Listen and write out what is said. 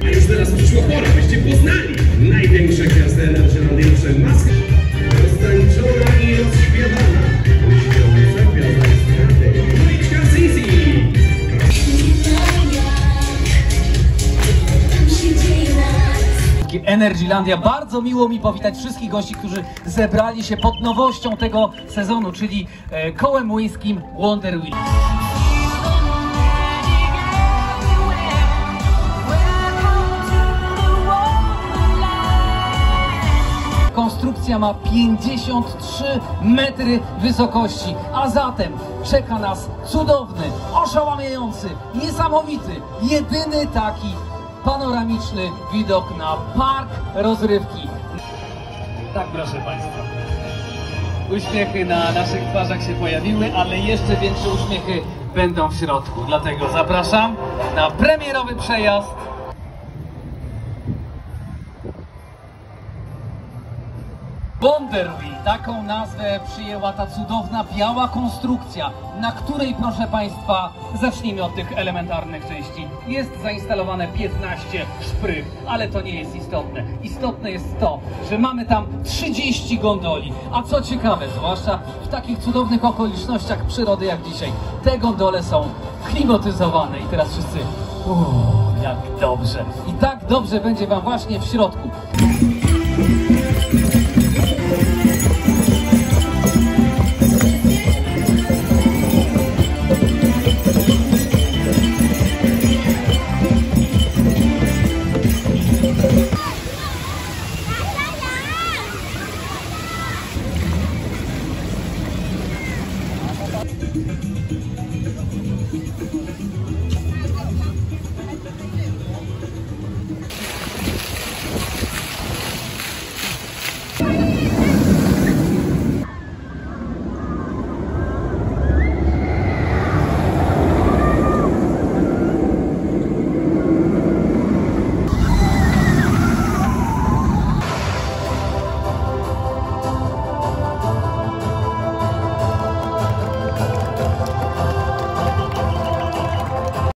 do już teraz przyszła pora, byście poznali największe gwiazdy Energy Landincze. Islandia. Bardzo miło mi powitać wszystkich gości, którzy zebrali się pod nowością tego sezonu, czyli e, kołem młyńskim Wonder Wheel. Konstrukcja ma 53 metry wysokości, a zatem czeka nas cudowny, oszałamiający, niesamowity, jedyny taki panoramiczny widok na park rozrywki. Tak, proszę Państwa. Uśmiechy na naszych twarzach się pojawiły, ale jeszcze większe uśmiechy będą w środku. Dlatego zapraszam na premierowy przejazd Wonderwheel, taką nazwę przyjęła ta cudowna biała konstrukcja, na której, proszę Państwa, zacznijmy od tych elementarnych części. Jest zainstalowane 15 szprych, ale to nie jest istotne. Istotne jest to, że mamy tam 30 gondoli. A co ciekawe, zwłaszcza w takich cudownych okolicznościach przyrody jak dzisiaj, te gondole są klimatyzowane i teraz wszyscy... Uuu, jak dobrze. I tak dobrze będzie Wam właśnie w środku.